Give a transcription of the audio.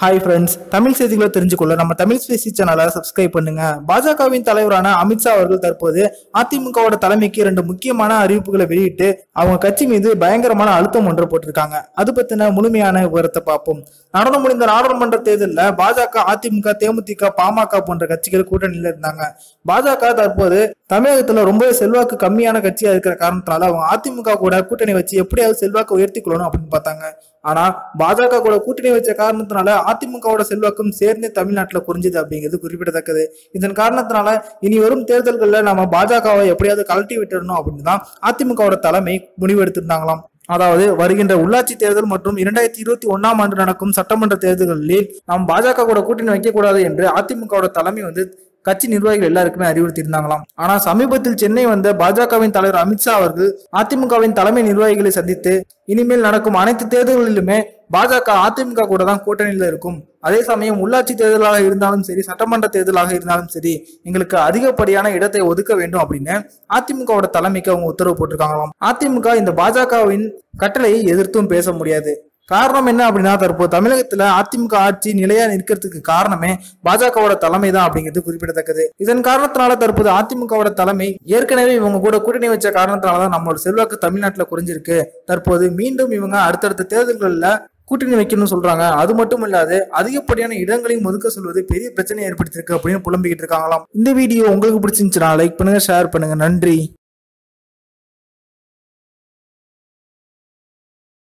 Hi friends Tamil செய்திகளை தெரிஞ்சுக்கொள்ள நம்ம Tamil Spacey சேனலை சப்ஸ்கிரைப் பண்ணுங்க. பாஜகவின் தலைவரான அமித்ஷா அவர்கள் தற்போது அதிமுகவோட தலைமைக்கு இரண்டு முக்கியமான அறிவிப்புகளை வெளியிட்டு அவங்க கட்சி மீது பயங்கரமான அழுத்தம் ஒன்று போட்டிருக்காங்க. அது பத்தின முழுமையான விவரத்தை பார்ப்போம். நடந்து முடிந்த நாடாளுமன்ற தேர்தலில் பாஜக அதிமுக தேமுதிக பாமக போன்ற கட்சிகள் கூட்டணியில் இருந்தாங்க. பாஜக தற்போது தமிழகத்துல ரொம்ப செல்வாக்கு கம்மியான கட்சியா இருக்கிற காரணத்தினால அவங்க அதிமுக கூட கூட்டணி வச்சு எப்படியாவது செல்வாக்கு உயர்த்தி கொள்ளணும் அப்படின்னு பார்த்தாங்க. ஆனா பாஜக கூட கூட்டணி வச்ச காரணத்தினால அதிமுகவோட செல்வாக்கும் சேர்ந்து தமிழ்நாட்டுல குறைஞ்சது அப்படிங்கிறது குறிப்பிடத்தக்கது. இதன் காரணத்தினால இனி வரும் தேர்தல்களில் நம்ம பாஜகவை எப்படியாவது கழட்டி விட்டுறணும் அப்படின்னு தான் அதிமுகவோட தலைமை முடிவெடுத்திருந்தாங்களாம். அதாவது வருகின்ற உள்ளாட்சி தேர்தல் மற்றும் இரண்டாயிரத்தி இருபத்தி ஒன்னாம் ஆண்டு நடக்கும் சட்டமன்ற தேர்தல்களில் நாம் பாஜக கூட கூட்டணி வைக்கக்கூடாது என்று அதிமுகவோட தலைமை வந்து கட்சி நிர்வாகிகள் எல்லாருக்குமே அறிவுறுத்தி இருந்தாங்களாம் ஆனா சமீபத்தில் சென்னை வந்த பாஜகவின் தலைவர் அமித்ஷா அவர்கள் அதிமுகவின் தலைமை நிர்வாகிகளை சந்தித்து இனிமேல் நடக்கும் அனைத்து தேர்தல்களிலுமே பாஜக அதிமுக கூட தான் கூட்டணியில இருக்கும். அதே சமயம் உள்ளாட்சி தேர்தலாக இருந்தாலும் சரி சட்டமன்ற தேர்தலாக இருந்தாலும் சரி எங்களுக்கு அதிகப்படியான இடத்தை ஒதுக்க வேண்டும் அப்படின்னு அதிமுகவோட தலைமைக்கு அவங்க உத்தரவு போட்டிருக்காங்களாம். அதிமுக இந்த பாஜகவின் கட்டளையை எதிர்த்தும் பேச முடியாது. காரணம் என்ன அப்படின்னா தற்போது தமிழகத்துல அதிமுக ஆட்சி நிலையா நிற்கிறதுக்கு காரணமே பாஜகவோட தலைமை தான் அப்படிங்கிறது குறிப்பிடத்தக்கது. இதன் காரணத்தினால தற்போது அதிமுகவோட தலைமை ஏற்கனவே இவங்க கூட கூட்டணி வச்ச காரணத்தினாலதான் நம்மளோட செல்வாக்கு தமிழ்நாட்டுல குறைஞ்சிருக்கு. தற்போது மீண்டும் இவங்க அடுத்தடுத்த தேர்தல்கள்ல கூட்டணி வைக்கணும்னு சொல்றாங்க. அது மட்டும் இல்லாது அதிகப்படியான இடங்களையும் ஒதுக்க சொல்வது பெரிய பிரச்சனை ஏற்படுத்திருக்கு அப்படின்னு புலம்பிக்கிட்டு இருக்காங்களாம். இந்த வீடியோ உங்களுக்கு பிடிச்சிருந்துச்சுன்னா லைக் பண்ணுங்க ஷேர் பண்ணுங்க. நன்றி.